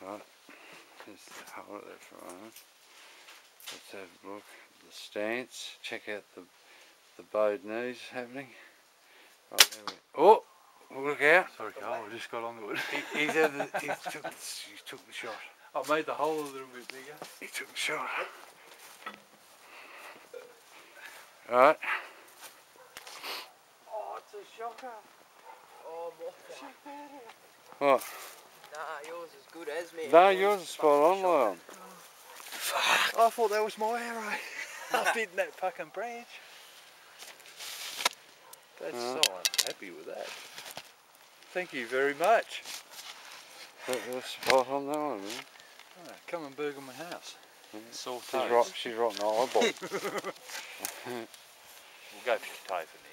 Right, there's the hole there for a moment. Let's have a look at the stance, check out the the bowed knees happening. Right, there we Oh! Look out! Sorry, Carl, I just got onto it. He, he's had the, he, took the, he took the shot. I made the hole a little bit bigger. He took the shot. Right. Oh, it's a shocker. Oh, more What? Nah, yours is good as me. No, yours is spot on, Leon. I thought that was my arrow. I did that fucking branch. That's Uh. so I'm with that. Thank you very much. That was spot on that one, man. Oh, come and burgle my house. Yeah. She's toes. right, she's right in the eyeball. We'll go for your toe for now.